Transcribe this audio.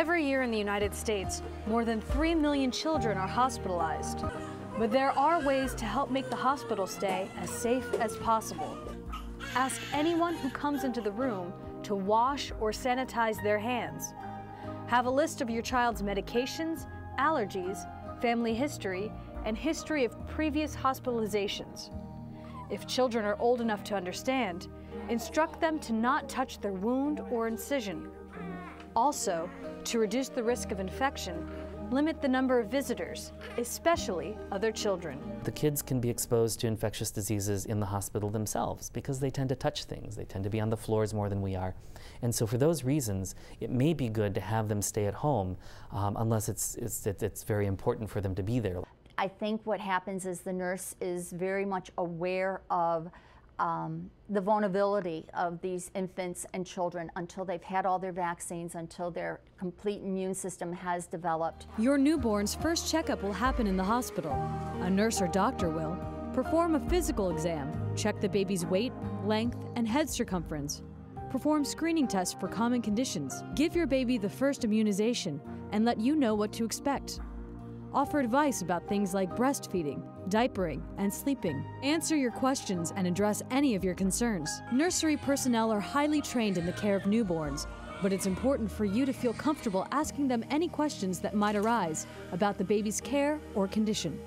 Every year in the United States, more than 3 million children are hospitalized. But there are ways to help make the hospital stay as safe as possible. Ask anyone who comes into the room to wash or sanitize their hands. Have a list of your child's medications, allergies, family history, and history of previous hospitalizations. If children are old enough to understand, instruct them to not touch their wound or incision. Also, to reduce the risk of infection, limit the number of visitors, especially other children. The kids can be exposed to infectious diseases in the hospital themselves because they tend to touch things. They tend to be on the floors more than we are. And so for those reasons, it may be good to have them stay at home um, unless it's, it's, it's very important for them to be there. I think what happens is the nurse is very much aware of um, the vulnerability of these infants and children until they've had all their vaccines, until their complete immune system has developed. Your newborn's first checkup will happen in the hospital. A nurse or doctor will perform a physical exam, check the baby's weight, length, and head circumference, perform screening tests for common conditions, give your baby the first immunization, and let you know what to expect. Offer advice about things like breastfeeding, diapering, and sleeping. Answer your questions and address any of your concerns. Nursery personnel are highly trained in the care of newborns, but it's important for you to feel comfortable asking them any questions that might arise about the baby's care or condition.